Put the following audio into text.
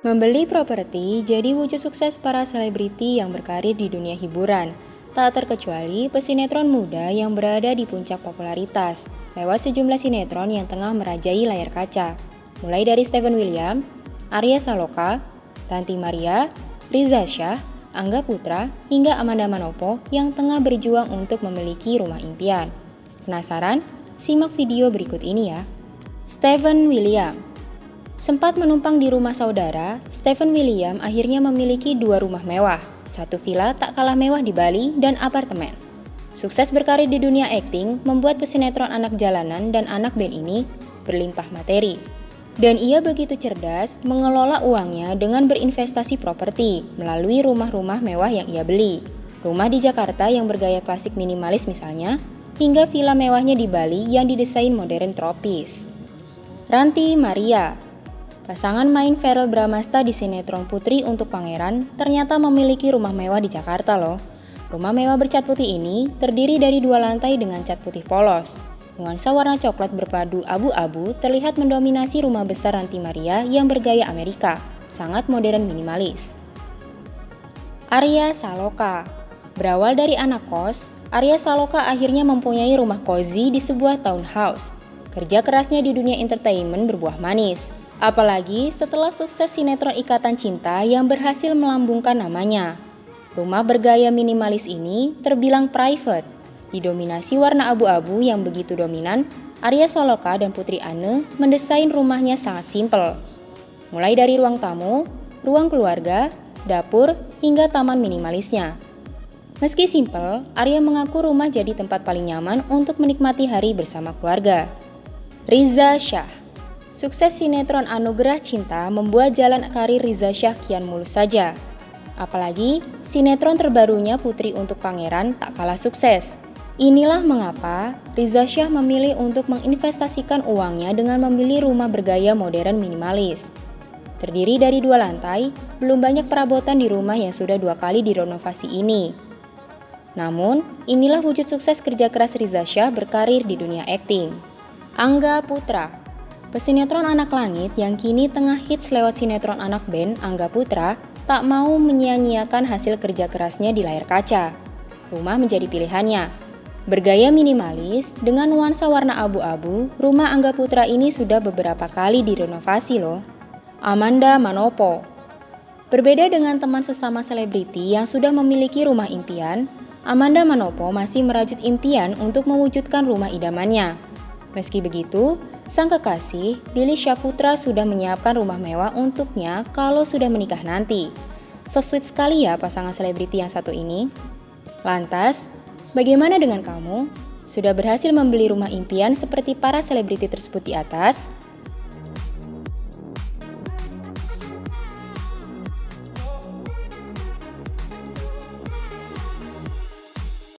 Membeli properti jadi wujud sukses para selebriti yang berkarir di dunia hiburan. Tak terkecuali pesinetron muda yang berada di puncak popularitas lewat sejumlah sinetron yang tengah merajai layar kaca. Mulai dari Steven William, Arya Saloka, Ranti Maria, Riza Shah, Angga Putra, hingga Amanda Manopo yang tengah berjuang untuk memiliki rumah impian. Penasaran? Simak video berikut ini ya. Steven William Sempat menumpang di rumah saudara, Stephen William akhirnya memiliki dua rumah mewah, satu villa tak kalah mewah di Bali, dan apartemen. Sukses berkarir di dunia akting membuat pesinetron anak jalanan dan anak band ini berlimpah materi. Dan ia begitu cerdas mengelola uangnya dengan berinvestasi properti melalui rumah-rumah mewah yang ia beli. Rumah di Jakarta yang bergaya klasik minimalis misalnya, hingga villa mewahnya di Bali yang didesain modern tropis. Ranti Maria Pasangan main Feral Bramasta di sinetron Putri untuk Pangeran ternyata memiliki rumah mewah di Jakarta loh. Rumah mewah bercat putih ini terdiri dari dua lantai dengan cat putih polos. Nuansa warna coklat berpadu abu-abu terlihat mendominasi rumah besar Ranti Maria yang bergaya Amerika, sangat modern minimalis. Arya Saloka Berawal dari anak kos, Arya Saloka akhirnya mempunyai rumah cozy di sebuah townhouse. Kerja kerasnya di dunia entertainment berbuah manis. Apalagi setelah sukses sinetron Ikatan Cinta yang berhasil melambungkan namanya. Rumah bergaya minimalis ini terbilang private, didominasi warna abu-abu yang begitu dominan. Arya Saloka dan Putri Anne mendesain rumahnya sangat simpel. Mulai dari ruang tamu, ruang keluarga, dapur, hingga taman minimalisnya. Meski simpel, Arya mengaku rumah jadi tempat paling nyaman untuk menikmati hari bersama keluarga. Riza Shah Sukses sinetron Anugerah Cinta membuat jalan karir Riza Syah kian mulus saja. Apalagi sinetron terbarunya Putri untuk Pangeran tak kalah sukses. Inilah mengapa Riza Syah memilih untuk menginvestasikan uangnya dengan membeli rumah bergaya modern minimalis. Terdiri dari dua lantai, belum banyak perabotan di rumah yang sudah dua kali direnovasi ini. Namun, inilah wujud sukses kerja keras Riza Syah berkarir di dunia akting. Angga Putra Pesinetron Anak Langit yang kini tengah hits lewat sinetron anak band Angga Putra tak mau menyia-nyiakan hasil kerja kerasnya di layar kaca. Rumah menjadi pilihannya. Bergaya minimalis dengan nuansa warna abu-abu, rumah Angga Putra ini sudah beberapa kali direnovasi loh. Amanda Manopo Berbeda dengan teman sesama selebriti yang sudah memiliki rumah impian, Amanda Manopo masih merajut impian untuk mewujudkan rumah idamannya. Meski begitu, Sang kekasih, Billy Syaputra sudah menyiapkan rumah mewah untuknya kalau sudah menikah nanti. So sweet sekali ya pasangan selebriti yang satu ini. Lantas, bagaimana dengan kamu? Sudah berhasil membeli rumah impian seperti para selebriti tersebut di atas?